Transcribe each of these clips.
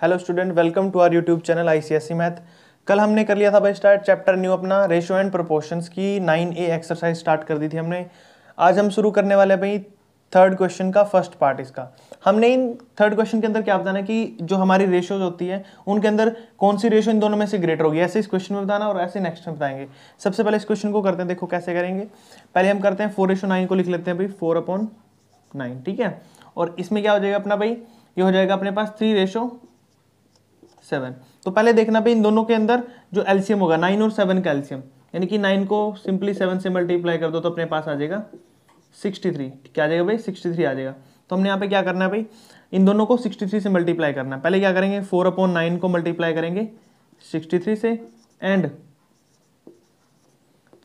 Hello student welcome to our YouTube channel ICSE math कल हमने कर लिया था भाई स्टार्ट चैप्टर न्यू अपना रेशियो एंड प्रोपोर्शंस की नाइन ए एक्सरसाइज स्टार्ट कर दी थी हमने। आज हम शुरू करने वाले भाई थर्ड क्वेश्चन का फ़र्स्ट पार्ट इसका। हमने इन थर्ड क्वेश्चन के अंदर क्या बताना कि जो हमारी रेशियोज होती है, उनके अंदर कौन सी रेशियो इन दोनों में से ग्रेटर होगी? ऐसे इस क्वेश्चन में बताना और ऐसे नेक्स्ट में बताएँगे। सबसे पहले इस क्वेश्चन को करते हैं, देखो कैसे करेंगे। पहले हम करते हैं फोर रेशो नाइन को लिख लेते हैं भाई फोर अपॉन नाइन ठीक है? और इसमें क्या हो जाएगा अपना भाई? ये हो जाएगा अपने पास थ्री रेशो सेवन तो पहले देखना भाई इन दोनों के अंदर जो एलसीएम होगा नाइन और सेवन का एलसीएम यानी कि नाइन को सिंपली सेवन से मल्टीप्लाई कर दो तो अपने पास आ जाएगा सिक्सटी थ्री क्या आ जाएगा भाई? सिक्सटी थ्री आ जाएगा। तो हमने यहाँ पे क्या करना है भाई? इन दोनों को सिक्सटी थ्री से मल्टीप्लाई करना है। पहले क्या करेंगे? फोर अपॉन नाइन को मल्टीप्लाई करेंगे सिक्सटी थ्री से। एंड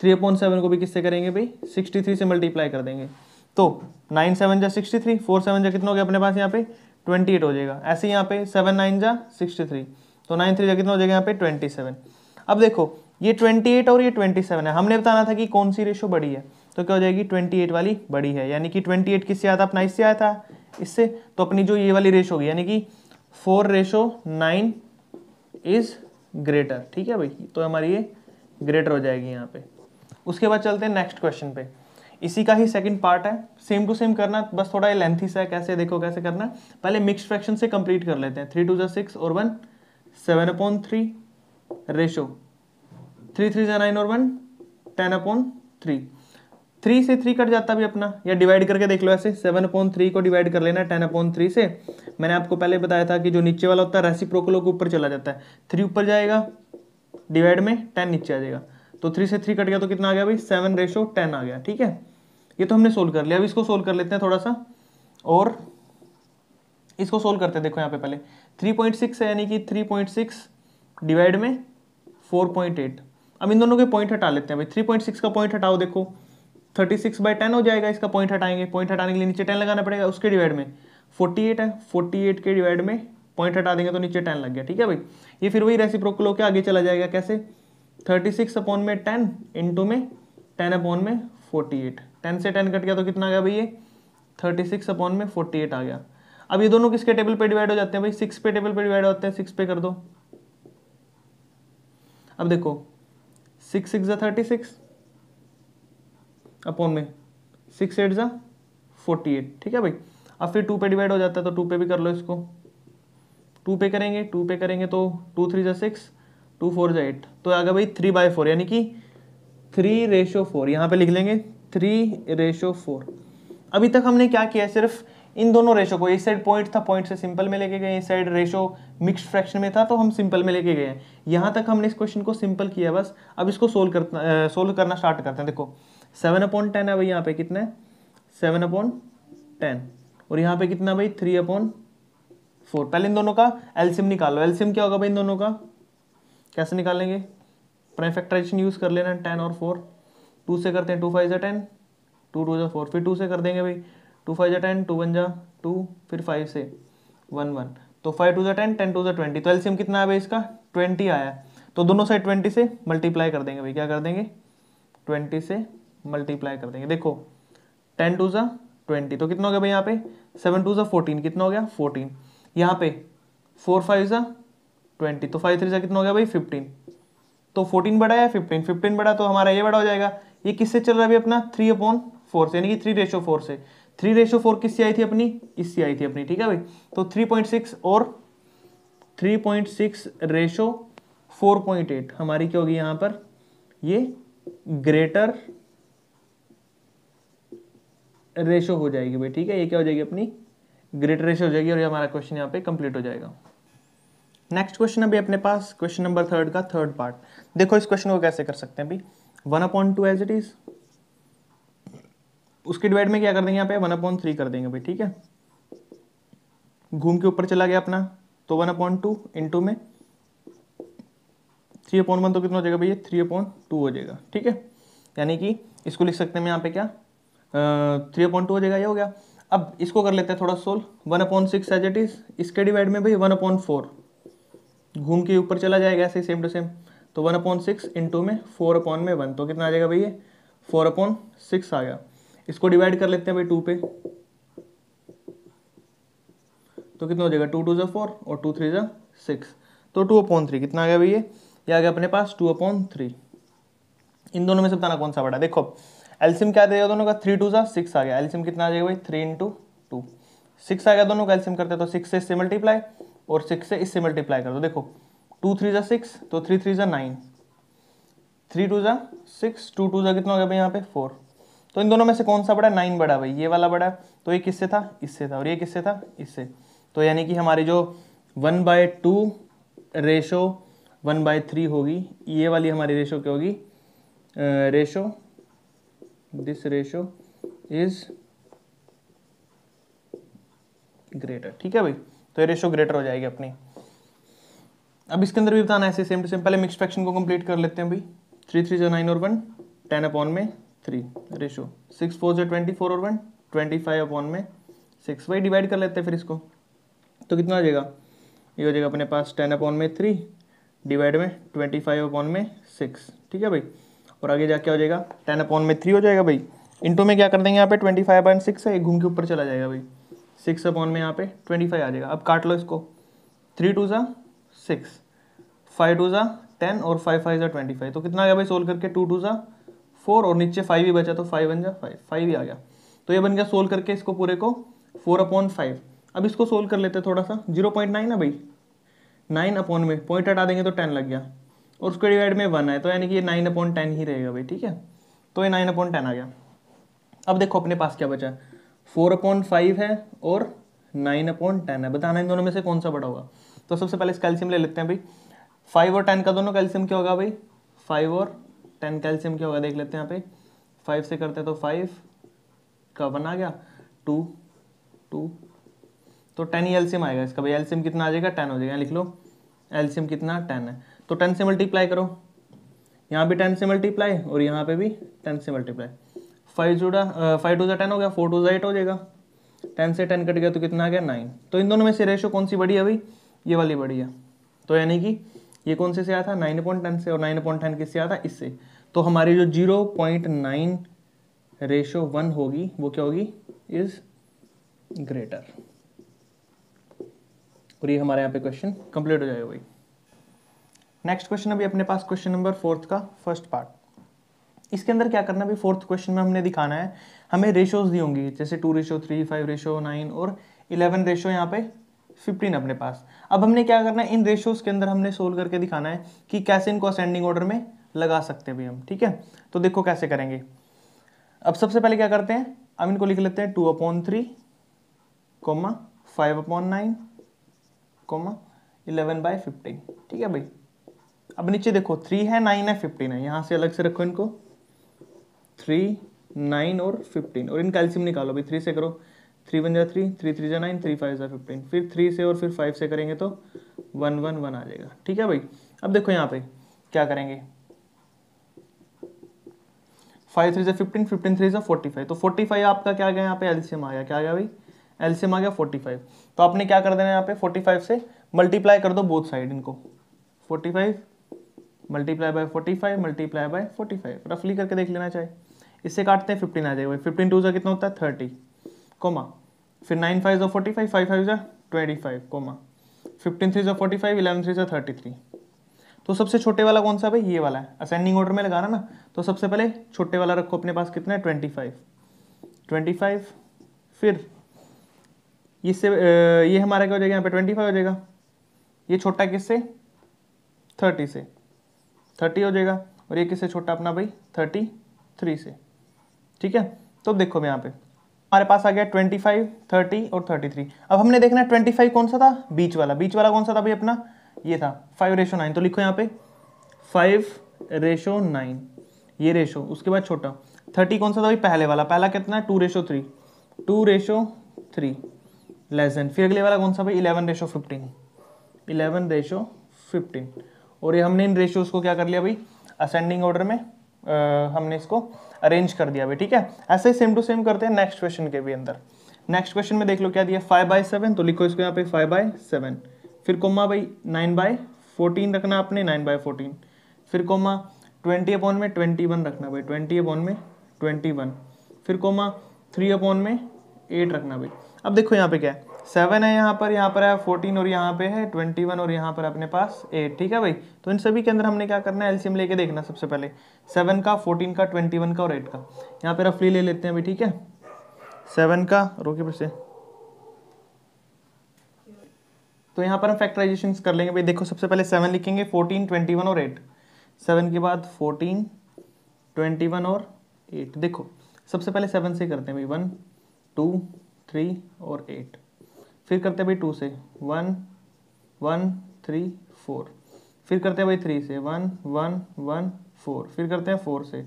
थ्री अपॉन सेवन को भी किससे करेंगे भाई? सिक्सटी थ्री से मल्टीप्लाई कर देंगे। तो नाइन सेवन जा सिक्सटी थ्री फोर सेवन जा कितना हो गया अपने पास यहाँ पे? ट्वेंटी एट हो जाएगा। ऐसे यहाँ पे सेवन, नाइन जा सिक्सटी थ्री। तो नाइन, थ्री जा कितना हो जाएगा यहाँ पे ट्वेंटी सेवन। अब देखो, ये ट्वेंटी एट और ये ट्वेंटी सेवन है। हमने बताना था कि कौन सी रेशो बड़ी है। तो क्या हो जाएगी? ट्वेंटी एट वाली बड़ी है। यानी कि ट्वेंटी एट किससे आया था? अपना इससे आया था। इससे। तो अपनी जो ये वाली रेशो होगी, यानी कि four ratio nine is greater ठीक है भाई? तो हमारी ये ग्रेटर हो जाएगी यहाँ पे। उसके बाद चलते हैं नेक्स्ट क्वेश्चन पे। इसी का ही सेकंड पार्ट है। सेम टू सेम करना, बस थोड़ा ये लेंथी सा है, कैसे देखो, कैसे करना। पहले मिक्स फ्रैक्शन से कंप्लीट कर लेते हैं। थ्री टू जो सिक्स और one seven upon three ratio three three जो नाइन और one ten upon three three से थ्री कट जाता भी अपना, या डिवाइड करके देख लो ऐसे। सेवन अपॉन थ्री को डिवाइड कर लेना टेन अपॉन थ्री से। मैंने आपको पहले बताया था कि जो नीचे वाला होता है रेसिप्रोकलो के ऊपर चला जाता है। थ्री ऊपर जाएगा डिवाइड में टेन नीचे आ जाएगा। तो थ्री से थ्री कट गया तो कितना आ गया भाई? सेवन रेशो टेन आ गया, ठीक है? ये तो हमने सोल्व कर लिया। अब इसको सोल्व कर लेते हैं थोड़ा सा। और इसको सोल्व करते हैं। देखो यहाँ पे पहले। थ्री पॉइंट सिक्स है, यानी कि थ्री पॉइंट सिक्स डिवाइड में फोर पॉइंट एट अब इन दोनों के पॉइंट हटा लेते हैं। भाई थ्री पॉइंट सिक्स का पॉइंट हटाओ, देखो। थर्टी सिक्स बाई टेन हो जाएगा, इसका पॉइंट हटाएँगे। पॉइंट हटाने के लिए नीचे टेन लगाना पड़ेगा, उसके डिवाइड में। फोर्टी एट है फोर्टी एट के डिवाइड में पॉइंट हटा देंगे तो नीचे टेन लग गया। ठीक है भाई? ये फिर वही रेसिप्रोकल होकर आगे चला जाएगा, कैसे? थर्टी सिक्स अपॉन में टेन इंटू में टेन अपॉन में फोर्टी एट टेन से टेन कट गया तो कितना गया भाई ये थर्टी सिक्स अपॉन में फोर्टी एट आ गया। अब ये दोनों किसके टेबल पे डिवाइड हो जाते हैं भाई? सिक्स पे टेबल पे डिवाइड होते हैं सिक्स पे कर दो। अब देखो सिक्स सिक्स जा थर्टी सिक्स अपॉन में सिक्स एट जा फोर्टी एट ठीक है भाई? अब फिर टू पे डिवाइड हो जाता है तो टू पे भी कर लो इसको। टू पे करेंगे टू पे करेंगे तो टू थ्री जा सिक्स टू फोर जा एट तो आ गया भाई थ्री बाय फोर यानी कि थ्री रेशो फोर यहाँ पे लिख लेंगे थ्री रेशो फोर अभी तक हमने क्या किया सिर्फ़ इन दोनों रेशो को इस साइड पॉइंट था पॉइंट से सिंपल में लेके गए इस साइड रेशो मिक्स्ड फ्रैक्शन में था तो हम सिंपल में लेके गए यहाँ तक हमने इस क्वेश्चन को सिंपल किया बस। अब इसको सोल्व करना सोल्व करना स्टार्ट करते हैं। देखो सेवन अपॉन टेन है भाई यहाँ पे कितना? है सेवन अपॉन टेन और यहाँ पे कितना भाई? थ्री अपॉन फोर पहले इन दोनों का एल्सियम निकालो एल्सियम क्या होगा भाई इन दोनों का? कैसे निकालेंगे प्राइम फैक्टराइजेशन यूज़ कर लेना टेन और फोर टू से करते हैं टू फाइव जा टेन टू टू जा फोर फिर टू से कर देंगे भाई. टू फाइव जा टेन टू वन जा टू फिर फाइव से वन वन तो फाइव टू जा टेन टेन टू जा ट्वेंटी तो एल्सियम कितना है भाई इसका? ट्वेंटी आया. तो दोनों साइड ट्वेंटी से मल्टीप्लाई कर देंगे भाई. क्या कर देंगे? ट्वेंटी से मल्टीप्लाई कर देंगे. देखो टेन टू ज़ा ट्वेंटी तो कितना हो गया भाई यहाँ पे? सेवन टू ज़ा फोर्टीन कितना हो गया? फोर्टीन यहाँ पे फोर फाइव ज़ा ट्वेंटी तो फाइव थ्री ज़ा कितना हो गया भाई? फिफ्टीन तो फोर्टीन बड़ा है फिफ्टीन फिफ्टीन बड़ा तो हमारा ये बड़ा हो जाएगा। ये किससे चल रहा है अपना? थ्री अपॉन फोर से, यानी कि थ्री रेशो फोर से। थ्री रेशो फोर किससे आई थी अपनी? इससे आई थी अपनी, ठीक है भाई? तो थ्री पॉइंट सिक्स और three point six ratio four point eight हमारी क्या होगी यहाँ पर? ये ग्रेटर रेशो हो जाएगी भाई, ठीक है? ये क्या हो जाएगी अपनी? ग्रेटर रेशो हो जाएगी और ये हमारा क्वेश्चन यहाँ पे कंप्लीट हो जाएगा। नेक्स्ट क्वेश्चन अभी अपने पास क्वेश्चन नंबर थर्ड का थर्ड पार्ट देखो इस क्वेश्चन को कैसे कर सकते हैं अभी? One upon two as it is उसके डिवाइड में क्या कर देंगे यहाँ पे? वन अपॉइंट थ्री कर देंगे भाई ठीक है? घूम के ऊपर चला गया अपना तो वन अपॉइंट टू इंटू में थ्री अपॉइंट वन तो कितना हो जाएगा भैया? थ्री अपॉइंट टू हो जाएगा, ठीक है? यानी कि इसको लिख सकते हैं यहाँ पे क्या? थ्री अपॉइंट टू हो जाएगा, ये हो गया। अब इसको कर लेते हैं थोड़ा solve one upon six as it is इसके डिवाइड में भाई वन अपॉइंट फोर घूम के ऊपर चला जाएगा ऐसे सेम टू सेम तो वन अपॉइंट सिक्स इंटू में फोर अपॉन में वन तो कितना आ जाएगा भैया? फोर अपॉन सिक्स आ गया। इसको डिवाइड कर लेते हैं भाई टू पे। तो कितना हो जाएगा? टू टू ज़ा फोर और टू थ्री ज़ा सिक्स तो टू अपॉन थ्री कितना आ गया भाई ये आ गया अपने पास टू अपॉन थ्री इन दोनों में से बताना कौन सा बड़ा देखो एल्सियम क्या देगा दोनों का? थ्री टू सा सिक्स आ गया। एल्सियम कितना आ जाएगा भाई? थ्री इंटू टू सिक्स आ गया दोनों का एल्सियम करते तो सिक्स से मल्टीप्लाई और सिक्स से इससे मल्टीप्लाई कर। दो देखो टू थ्री ज़ा सिक्स तो थ्री थ्री ज़ा नाइन थ्री टू ज़ा सिक्स टू टू ज़ा कितना हो गया भाई यहाँ पे? फोर तो इन दोनों में से कौन सा बड़ा? नाइन बड़ा भाई। ये वाला बड़ा तो ये किससे था? इससे था। और ये किससे था? इससे। तो यानी कि हमारी जो one by two ratio one by three होगी, ये वाली हमारी रेशो क्या होगी? Ratio this ratio is greater ठीक है भाई? तो ये रेशो ग्रेटर हो जाएगी अपनी। अब इसके अंदर भी बताना ऐसे सेम टू सेम पहले मिक्स फ्रैक्शन को कंप्लीट कर लेते हैं भाई थ्री थ्री जो नाइन और वन टेन अपॉन में थ्री रेशो सिक्स फोर जो ट्वेंटी फोर और वन ट्वेंटी फाइव अपॉन में सिक्स वही डिवाइड कर लेते हैं फिर इसको। तो कितना हो जाएगा? ये हो जाएगा अपने पास टेन अपॉन में थ्री डिवाइड में ट्वेंटी फाइव अपॉन में सिक्स ठीक है भाई? और आगे जाके हो जाएगा? टेन अपॉन में थ्री हो जाएगा भाई। इंटू में क्या कर देंगे यहाँ पे? ट्वेंटी फाइव पॉइंट सिक्स है एक घूम के ऊपर चला जाएगा भाई। सिक्स अपॉन में यहाँ पे ट्वेंटी फाइव आ जाएगा। अब काट लो इसको। थ्री टू ज़ा सिक्स। फाइव टू ज़ा टेन और फाइव फाइव ज़ा ट्वेंटी फाइव। तो कितना आ गया भाई? सोल्व करके टू टू ज़ा फोर और नीचे फाइव ही बचा तो फाइव वन जा फाइव फाइव ही आ गया। तो ये बन गया सोल्व करके इसको पूरे को फोर अपॉन फाइव। अब इसको सोल्व कर लेते थोड़ा सा। ज़ीरो पॉइंट नाइन है भाई? नाइन अपॉन में। पॉइंट हटा देंगे तो टेन लग गया। और उसके डिवाइड में वन है तो यानी कि ये नाइन अपॉन टेन ही रहेगा भाई, ठीक है? तो ये नाइन अपॉन टेन आ गया। अब देखो अपने पास क्या बचा। फोर अपॉन फाइव है और नाइन अपॉन टेन है। बताना इन दोनों में से कौन सा बड़ा होगा। तो सबसे पहले इस कैल्शियम ले लेते हैं भाई। फाइव और टेन का दोनों कैल्शियम क्या होगा भाई? फाइव और टेन कैल्शियम क्या होगा? देख लेते हैं यहाँ पे। फाइव से करते हैं तो फाइव का वन आ गया। टू टू तो टेन ही एल्शियम आएगा इसका भाई। एल्शियम कितना आ जाएगा? टेन हो जाएगा। लिख लो। एल्शियम कितना? टेन है। तो टेन से मल्टीप्लाई करो। यहाँ भी टेन से मल्टीप्लाई और यहाँ पे भी टेन से मल्टीप्लाई फाइव जुड़ा फाइव टू ज़ा टेन हो गया फोर टू ज़ा एट हो जाएगा। टेन से टेन कट गया तो कितना आ गया? नाइन तो इन दोनों में से रेशो कौन सी बड़ी है भाई ये वाली बड़ी है। तो यानी कि ये कौन से से आया था? नाइन पॉइंट टेन से, और नाइन पॉइंट टेन किससे आया था? इससे। तो हमारी जो zero point nine ratio one होगी, वो क्या होगी? इज़ ग्रेटर और ये हमारे यहाँ पे क्वेश्चन कंप्लीट हो जाएगा भाई। नेक्स्ट क्वेश्चन अभी अपने पास क्वेश्चन नंबर फोर्थ का फ़र्स्ट पार्ट इसके अंदर क्या करना है? फोर्थ क्वेश्चन में हमने दिखाना है। हमें रेशोज दी होंगी, जैसे two ratio three five ratio nine और इलेवन रेशो यहाँ पे फिफ्टीन अपने पास। अब हमने क्या करना है? इन रेशोज के अंदर हमने सोल्व करके दिखाना है कि कैसे इनको असेंडिंग ऑर्डर में लगा सकते हैं भाई हम, ठीक है? तो देखो कैसे करेंगे। अब सबसे पहले क्या करते हैं? अब इनको लिख लेते हैं two upon three comma five upon nine comma eleven by fifteen ठीक है भाई? अब नीचे देखो थ्री है नाइन है फिफ्टीन है। यहाँ से अलग से रखो इनको। थ्री नाइन और फिफ्टीन और इनका एल्सियम निकालो भाई थ्री से करो। थ्री वन जा थ्री थ्री थ्री जा नाइन थ्री फाइव जा फिफ्टीन फिर थ्री से और फिर फाइव से करेंगे तो वन वन वन आ जाएगा। ठीक है भाई? अब देखो यहाँ पे, क्या करेंगे? फाइव थ्री से फिफ्टीन फिफ्टीन थ्री से फोर्टी फाइव तो फोर्टी फाइव आपका क्या गया? यहाँ पे एल्सियम आ गया। क्या आ गया भाई? एल्सियम आ गया फोर्टी फाइव तो आपने क्या कर देना यहाँ पे? फोर्टी फाइव से मल्टीप्लाई कर दो बोथ साइड इनको। Forty five multiply by forty five multiply by forty five रफली करके देख लेना चाहे। इससे काटते हैं फिफ्टीन आ जाएगा। फिफ्टीन टू ज़ा कितना होता है? थर्टी कोमा फिर नाइन फाइव ज़ा फोर्टी फाइव फाइव फाइव ज़ा twenty five comma fifteen three ज़ा फोर्टी फाइव इलेवन थ्री ज़ा थर्टी थ्री तो सबसे छोटे वाला कौन सा भाई? ये वाला है। असेंडिंग ऑर्डर में लगाना ना? तो सबसे पहले छोटे वाला रखो अपने पास कितना? है ट्वेंटी फाइव ट्वेंटी फाइव फिर इससे ये हमारा क्या हो जाएगा? यहाँ पे ट्वेंटी फाइव हो जाएगा। ये छोटा किससे? थर्टी से। थर्टी हो जाएगा। और ये किससे छोटा? अपना भाई थर्टी थ्री से। ठीक है? तो देखो यहाँ पे। हमारे पास आ गया ट्वेंटी फाइव थर्टी और थर्टी थ्री अब हमने देखना है ट्वेंटी फाइव कौन सा था? बीच वाला। बीच वाला कौन सा था भाई अपना? ये था। फाइव रेशो नाइन तो लिखो यहाँ पे। फाइव रेशो नाइन ये रेशो उसके बाद छोटा। थर्टी कौन सा था भाई? पहले वाला। पहला कितना है? Two ratio three two ratio three less than फिर अगले वाला कौन सा भाई? Eleven ratio fifteen eleven ratio fifteen और ये हमने इन रेशियोज को क्या कर लिया भाई? असेंडिंग ऑर्डर में हमने इसको अरेंज कर दिया भाई ठीक है? ऐसे ही सेम टू सेम करते हैं नेक्स्ट क्वेश्चन के भी अंदर। नेक्स्ट क्वेश्चन में देख लो, क्या दिया? फाइव बाई सेवन तो लिखो इसको यहाँ पे फाइव बाई सेवन फिर कोमा भाई नाइन बाय फोर्टीन रखना आपने नाइन बाय फोर्टीन फिर कोमा ट्वेंटी अपॉन में ट्वेंटी वन रखना भाई ट्वेंटी अपॉन में ट्वेंटी वन फिर कोमा थ्री अपॉन में एट रखना भाई। अब देखो यहाँ पे क्या है। सेवन है यहाँ पर यहाँ पर है फोर्टीन और यहाँ पे है ट्वेंटी वन और यहाँ पर अपने पास एट, ठीक है भाई? तो इन सभी के अंदर हमने क्या करना है? एलसीएम लेके देखना सबसे पहले। सेवन का, फोर्टीन का, ट्वेंटी वन का और एट का। यहाँ पे रफली ले लेते हैं भाई ठीक है? सेवन का रोके फिर से। तो यहाँ पर हम फैक्टराइजेशन कर लेंगे। भाई देखो, सबसे पहले सेवन लिखेंगे, फोर्टीन, ट्वेंटी वन और एट। सेवन के बाद फोर्टीन, ट्वेंटी वन और एट। देखो, सबसे पहले सेवन से करते हैं भाई। वन, टू, थ्री और एट। फिर करते हैं भाई टू से। वन वन थ्री फोर फिर करते हैं भाई थ्री से। वन वन वन फोर फिर करते हैं फोर से।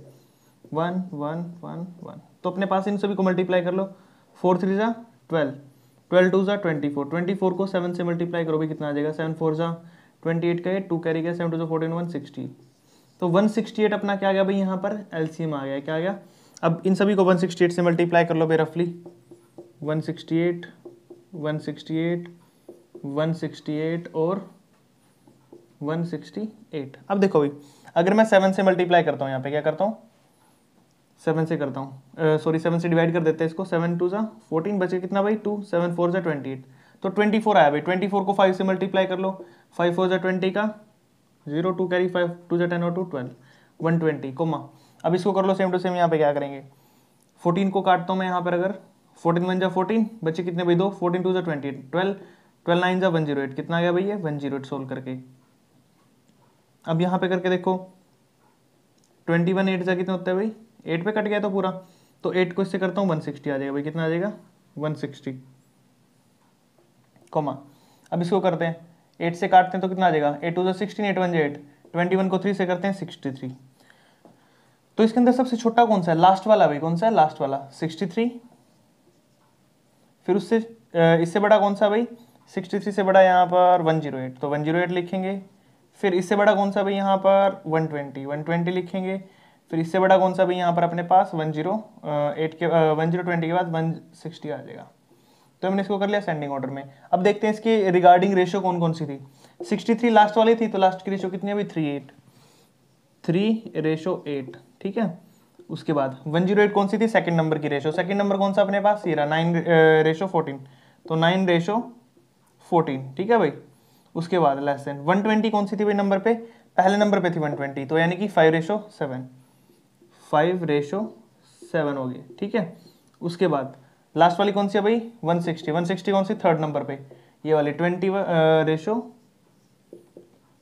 वन वन वन वन तो अपने पास इन सभी को मल्टीप्लाई कर लो। फोर थ्री ज़ा ट्वेल्व ट्वेल्व टू ज़ा ट्वेंटी फोर ट्वेंटी फोर को सेवन से मल्टीप्लाई करो भाई, कितना आ जाएगा? सेवन फोर ज़ा ट्वेंटी एट का एट टू कैरी गया सेवन टू ज़ा फोर्टीन वन सिक्सटी तो वन सिक्सटी एट अपना क्या आ गया भाई? यहाँ पर एलसीएम आ गया। क्या आ गया? अब इन सभी को वन सिक्सटी एट से मल्टीप्लाई कर लो भाई रफली वन सिक्सटी एट 168, 168 और 168 अब देखो भाई अगर मैं सेवन से मल्टीप्लाई करता हूँ यहाँ पे क्या करता हूँ? सेवन से करता हूँ सॉरी सेवन से डिवाइड कर देते हैं इसको सेवन टू ज़ा फोर्टीन बचे कितना भाई? टू सेवन फोर ज़ा ट्वेंटी एट तो ट्वेंटी फोर आया भाई ट्वेंटी फोर को फाइव से मल्टीप्लाई कर लो फाइव फोर ज़ा ट्वेंटी का zero two carry five two ज़ा टेन और two twelve one twenty comma अब इसको कर लो सेम टू सेम यहाँ पे क्या करेंगे? फोर्टीन को काटता हूँ मैं यहाँ पर अगर फोर्टीन वन जा फोर्टीन, बच्चे कितने भाई? दो, फोर्टीन टू जा ट्वेंटी ट्वेल्व ट्वेल्व नाइन जा वन ज़ीरो एट, कितना गया भैया? वन ज़ीरो एट सोल्व करके। अब यहाँ पे करके देखो, ट्वेंटी वन एट जा कितने होता है भाई? एट पे कट गया तो पूरा। तो एट को इससे करता हूँ वन सिक्सटी आ जाएगा भाई। कितना आ जाएगा? One sixty. कोमा। अब इसको करते हैं। एट से काटते हैं तो कितना आ जाएगा? एट टू जो सिक्सटीन, एट वन जो एट। ट्वेंटी वन को थ्री से करते हैं सिक्सटी थ्री। तो इसके अंदर सबसे छोटा कौन सा है? लास्ट वाला भाई, कौन सा है? लास्ट वाला। सिक्सटी थ्री फिर उससे इससे बड़ा कौन सा भाई? सिक्सटी थ्री से बड़ा यहाँ पर वन ज़ीरो एट तो वन ज़ीरो एट लिखेंगे। फिर इससे बड़ा कौन सा भाई यहाँ पर? वन ट्वेंटी वन ट्वेंटी लिखेंगे। फिर इससे बड़ा कौन सा भाई यहाँ पर अपने पास? वन ज़ीरो एट के वन ज़ीरो ट्वेंटी के बाद वन सिक्सटी आ जाएगा। तो हमने इसको कर लिया सेंडिंग ऑर्डर में। अब देखते हैं इसकी रिगार्डिंग रेशियो कौन कौन सी थी। सिक्सटी थ्री लास्ट वाली थी तो लास्ट की रेशियो कितनी भाई? Three eight three ratio eight ठीक है? उसके बाद वन ज़ीरो एट कौन सी थी? सेकंड नंबर की रेशो सेकंड नंबर कौन सा अपने पास? ये रहा नाइन रेशो फोर्टीन तो नाइन रेशो फोर्टीन ठीक है भाई? उसके बाद लेस देन वन ट्वेंटी कौन सी थी भाई नंबर पे? पहले नंबर पे थी वन ट्वेंटी तो यानी कि five ratio seven five ratio seven हो गए ठीक है? उसके बाद लास्ट वाली कौन सी है भाई? वन सिक्सटी वन सिक्सटी कौन सी? थर्ड नंबर पे। ये वाली ट्वेंटी रेशो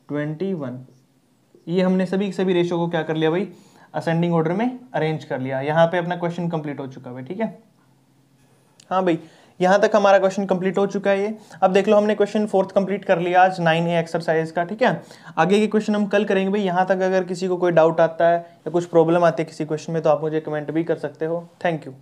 ट्वेंटी वन ये हमने सभी सभी रेशो को क्या कर लिया भाई? असेंडिंग ऑर्डर में अरेंज कर लिया। यहाँ पे अपना क्वेश्चन कंप्लीट हो चुका है, ठीक है? हाँ भाई, यहाँ तक हमारा क्वेश्चन कंप्लीट हो चुका है ये। अब देख लो, हमने क्वेश्चन फोर्थ कंप्लीट कर लिया आज नाइन ए एक्सरसाइज का, ठीक है? आगे के क्वेश्चन हम कल करेंगे भाई। यहाँ तक अगर किसी को कोई डाउट आता है या कुछ प्रॉब्लम आती है किसी क्वेश्चन में तो आप मुझे कमेंट भी कर सकते हो। Thank you